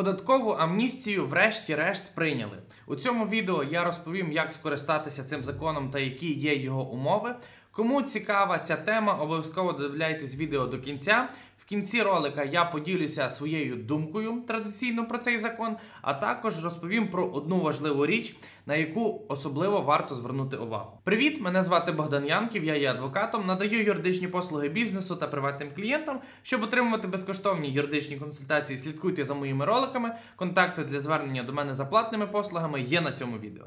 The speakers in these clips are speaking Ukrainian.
Податкову амністію, врешті-решт, прийняли. У цьому відео я розповім, як скористатися цим законом та які є його умови. Кому цікава ця тема, обов'язково додивляйтесь відео до кінця. Кінці ролика я поділюся своєю думкою традиційно про цей закон, а також розповім про одну важливу річ, на яку особливо варто звернути увагу. Привіт! Мене звати Богдан Янків, я є адвокатом, надаю юридичні послуги бізнесу та приватним клієнтам. Щоб отримувати безкоштовні юридичні консультації, слідкуйте за моїми роликами. Контакти для звернення до мене за платними послугами є на цьому відео.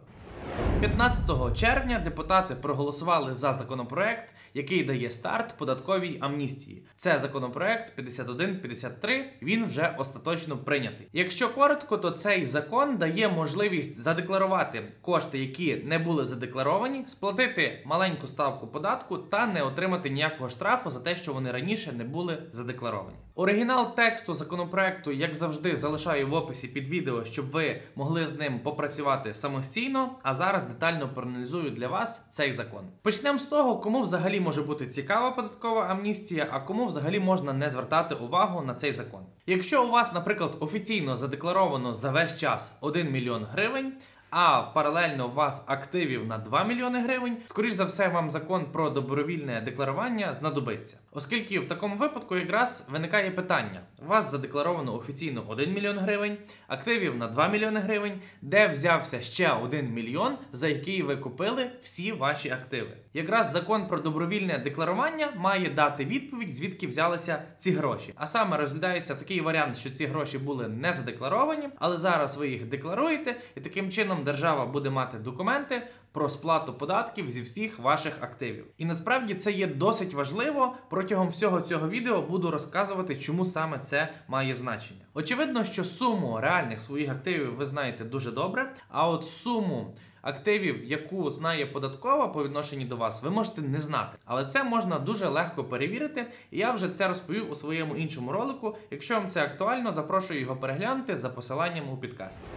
15 червня депутати проголосували за законопроект, який дає старт податковій амністії. Це законопроект 5153, Він вже остаточно прийнятий. Якщо коротко, то цей закон дає можливість задекларувати кошти, які не були задекларовані, сплатити маленьку ставку податку та не отримати ніякого штрафу за те, що вони раніше не були задекларовані. Оригінал тексту законопроекту, як завжди, залишаю в описі під відео, щоб ви могли з ним попрацювати самостійно. А зараз детально проаналізую для вас цей закон. Почнемо з того, кому взагалі може бути цікава податкова амністія, а кому взагалі можна не звертати увагу на цей закон. Якщо у вас, наприклад, офіційно задекларовано за весь час 1 мільйон гривень. А паралельно у вас активів на 2 мільйони гривень, скоріш за все, вам закон про добровільне декларування знадобиться, оскільки в такому випадку якраз виникає питання: у вас задекларовано офіційно 1 мільйон гривень, активів на 2 мільйони гривень, де взявся ще 1 мільйон, за який ви купили всі ваші активи. Якраз закон про добровільне декларування має дати відповідь, звідки взялися ці гроші. А саме розглядається такий варіант, що ці гроші були не задекларовані, але зараз ви їх декларуєте, і таким чином держава буде мати документи про сплату податків зі всіх ваших активів. І насправді це є досить важливо. Протягом всього цього відео буду розказувати, чому саме це має значення. Очевидно, що суму реальних своїх активів ви знаєте дуже добре, а от суму активів, яку знає податкова по відношенню до вас, ви можете не знати. Але це можна дуже легко перевірити. І я вже це розповів у своєму іншому ролику. Якщо вам це актуально, запрошую його переглянути за посиланням у підкасті.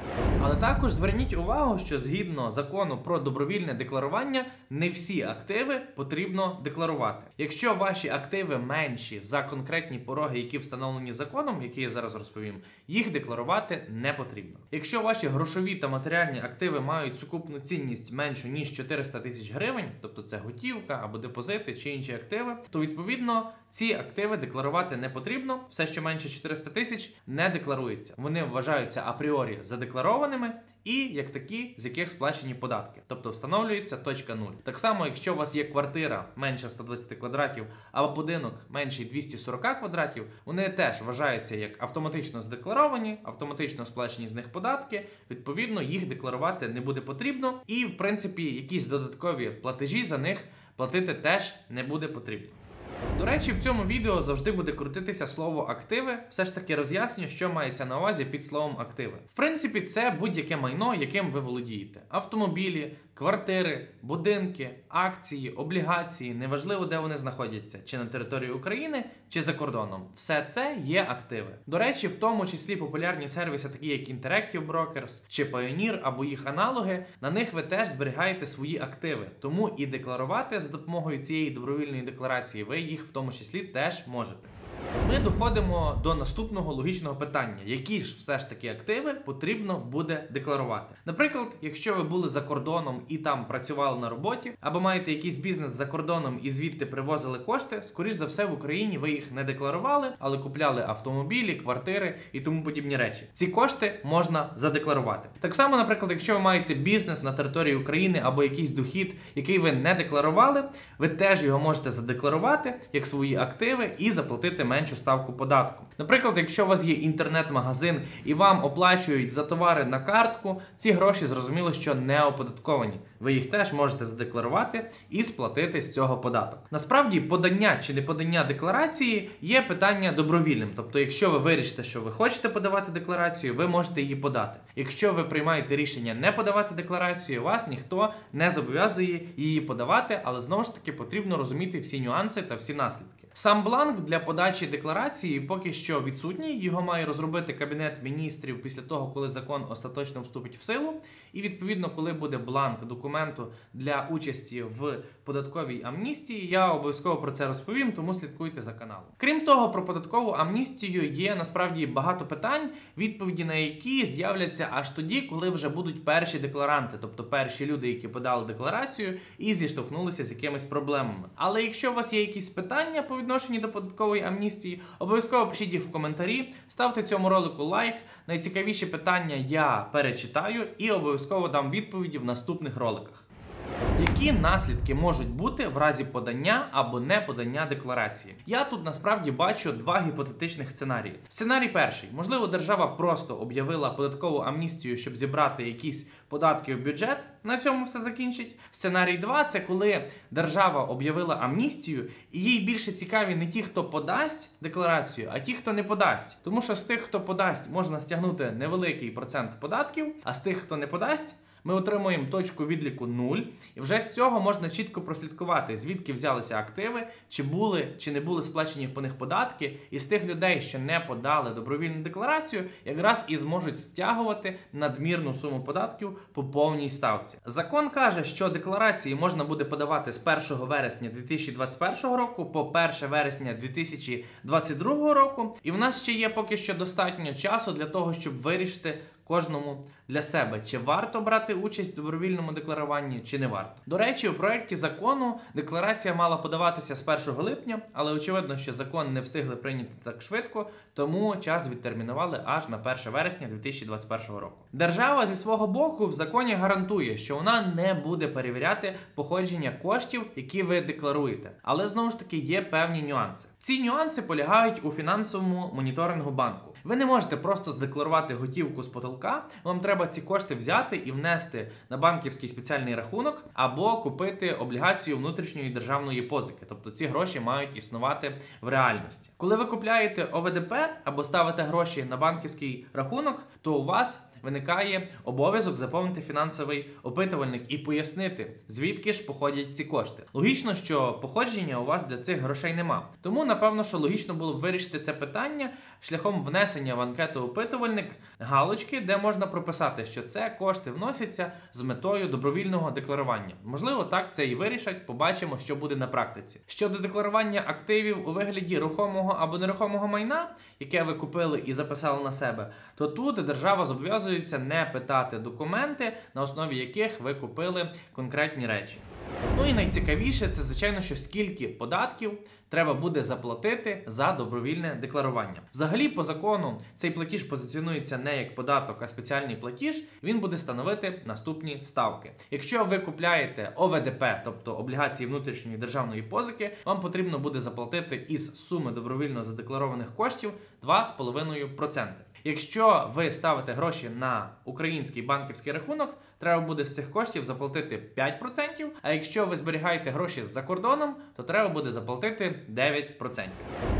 Але також зверніть увагу, що згідно закону про добровільне декларування, не всі активи потрібно декларувати. Якщо ваші активи менші за конкретні пороги, які встановлені законом, які я зараз розповім, їх декларувати не потрібно. Якщо ваші грошові та матеріальні активи мають сукупну цінність меншу ніж 400 тисяч гривень, тобто це готівка або депозити чи інші активи, то відповідно ці активи декларувати не потрібно. Все, що менше 400 тисяч, не декларується. Вони вважаються апріорі задекларованими. І як такі, з яких сплачені податки, тобто встановлюється точка нуль. Так само, якщо у вас є квартира менше 120 квадратів, або будинок менший 240 квадратів, вони теж вважаються як автоматично задекларовані, автоматично сплачені з них податки. Відповідно, їх декларувати не буде потрібно, і в принципі якісь додаткові платежі за них платити теж не буде потрібно. До речі, в цьому відео завжди буде крутитися слово активи. Все ж таки роз'ясню, що мається на увазі під словом активи. В принципі, це будь-яке майно, яким ви володієте: автомобілі, квартири, будинки, акції, облігації, неважливо, де вони знаходяться, чи на території України, чи за кордоном. Все це є активи. До речі, в тому числі популярні сервіси, такі як Interactive Brokers чи Pioneer або їх аналоги, на них ви теж зберігаєте свої активи. Тому і декларувати за допомогою цієї добровільної декларації ви їх в тому числі теж можете. Ми доходимо до наступного логічного питання: які ж все ж таки активи потрібно буде декларувати. Наприклад, якщо ви були за кордоном і там працювали на роботі, або маєте якийсь бізнес за кордоном і звідти привозили кошти, скоріш за все в Україні ви їх не декларували, але купляли автомобілі, квартири і тому подібні речі. Ці кошти можна задекларувати. Так само, наприклад, якщо ви маєте бізнес на території України або якийсь дохід, який ви не декларували, ви теж його можете задекларувати як свої активи і заплатити меншу ставку податку. Наприклад, якщо у вас є інтернет-магазин і вам оплачують за товари на картку, ці гроші зрозуміло, що не оподатковані. Ви їх теж можете задекларувати і сплатити з цього податок. Насправді, подання чи не подання декларації є питання добровільним. Тобто, якщо ви вирішите, що ви хочете подавати декларацію, ви можете її подати. Якщо ви приймаєте рішення не подавати декларацію, вас ніхто не зобов'язує її подавати, але знову ж таки потрібно розуміти всі нюанси та всі наслідки. Сам бланк для подачі декларації поки що відсутній. Його має розробити кабінет міністрів після того, коли закон остаточно вступить в силу. І відповідно, коли буде бланк документу для участі в податковій амністії, я обов'язково про це розповім, тому слідкуйте за каналом. Крім того, про податкову амністію є насправді багато питань, відповіді на які з'являться аж тоді, коли вже будуть перші декларанти, тобто перші люди, які подали декларацію і зіштовхнулися з якимись проблемами. Але якщо у вас є якісь питання по відношенню до податкової амністії, обов'язково пишіть їх в коментарі, ставте цьому ролику лайк. Найцікавіші питання я перечитаю і обов'язково дам відповіді в наступних роликах. Які наслідки можуть бути в разі подання або не подання декларації? Я тут насправді бачу два гіпотетичних сценарії. Сценарій перший: можливо, держава просто об'явила податкову амністію, щоб зібрати якісь податки в бюджет. На цьому все закінчить. Сценарій 2 – це коли держава об'явила амністію, і їй більше цікаві не ті, хто подасть декларацію, а ті, хто не подасть. Тому що з тих, хто подасть, можна стягнути невеликий процент податків, а з тих, хто не подасть ми отримуємо точку відліку 0, і вже з цього можна чітко прослідкувати, звідки взялися активи, чи були чи не були сплачені по них податки, і з тих людей, що не подали добровільну декларацію, якраз і зможуть стягувати надмірну суму податків по повній ставці. Закон каже, що декларації можна буде подавати з 1 вересня 2021 року по 1 вересня 2022 року, і в нас ще є поки що достатньо часу для того, щоб вирішити кожному для себе, чи варто брати участь в добровільному декларуванні, чи не варто. До речі, у проєкті закону декларація мала подаватися з 1 липня, але очевидно, що закон не встигли прийняти так швидко, тому час відтермінували аж на 1 вересня 2021 року. Держава зі свого боку в законі гарантує, що вона не буде перевіряти походження коштів, які ви декларуєте. Але знову ж таки є певні нюанси. Ці нюанси полягають у фінансовому моніторингу банку. Ви не можете просто здекларувати готівку з потолка. Вам треба ці кошти взяти і внести на банківський спеціальний рахунок або купити облігацію внутрішньої державної позики. Тобто ці гроші мають існувати в реальності. Коли ви купляєте ОВДП або ставите гроші на банківський рахунок, то у вас виникає обов'язок заповнити фінансовий опитувальник і пояснити, звідки ж походять ці кошти. Логічно, що походження у вас для цих грошей нема. Тому, напевно, що логічно було б вирішити це питання шляхом внесення в анкету опитувальник галочки, де можна прописати, що це кошти вносяться з метою добровільного декларування. Можливо, так це і вирішать. Побачимо, що буде на практиці. Щодо декларування активів у вигляді рухомого або нерухомого майна, яке ви купили і записали на себе, то тут держава зобов'язується не питати документи, на основі яких ви купили конкретні речі. Ну і найцікавіше це, звичайно, що скільки податків треба буде заплатити за добровільне декларування. Взагалі, по закону, цей платіж позиціонується не як податок, а спеціальний платіж. Він буде становити наступні ставки. Якщо ви купляєте ОВДП, тобто облігації внутрішньої державної позики, вам потрібно буде заплатити із суми добровільно задекларованих коштів 2,5%. Якщо ви ставите гроші на український банківський рахунок, треба буде з цих коштів заплатити 5%. А якщо ви зберігаєте гроші за кордоном, то треба буде заплатити 9%.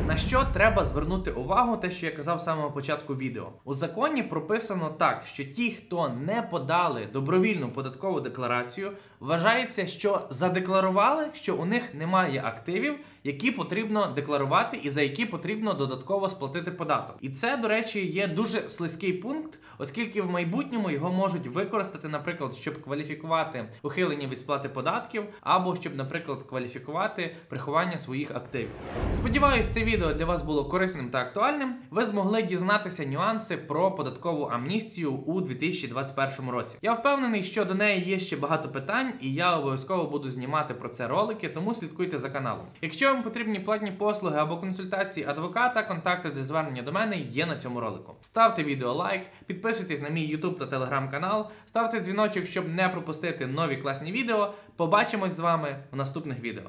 На що треба звернути увагу, те, що я казав самого початку відео. У законі прописано так, що ті, хто не подали добровільну податкову декларацію, вважається, що задекларували, що у них немає активів, які потрібно декларувати і за які потрібно додатково сплатити податок. І це, до речі, є дуже слизький пункт, оскільки в майбутньому його можуть використати, наприклад, щоб кваліфікувати ухилення від сплати податків, або щоб, наприклад, кваліфікувати приховання своїх активів. Сподіваюсь, це відео для вас було корисним та актуальним. Ви змогли дізнатися нюанси про податкову амністію у 2021 році. Я впевнений, що до неї є ще багато питань, і я обов'язково буду знімати про це ролики, тому слідкуйте за каналом. Якщо вам потрібні платні послуги або консультації адвоката, контакти для звернення до мене є на цьому ролику. Ставте відео лайк, підписуйтесь на мій YouTube та телеграм канал, ставте дзвіночок, щоб не пропустити нові класні відео. Побачимось з вами в наступних відео.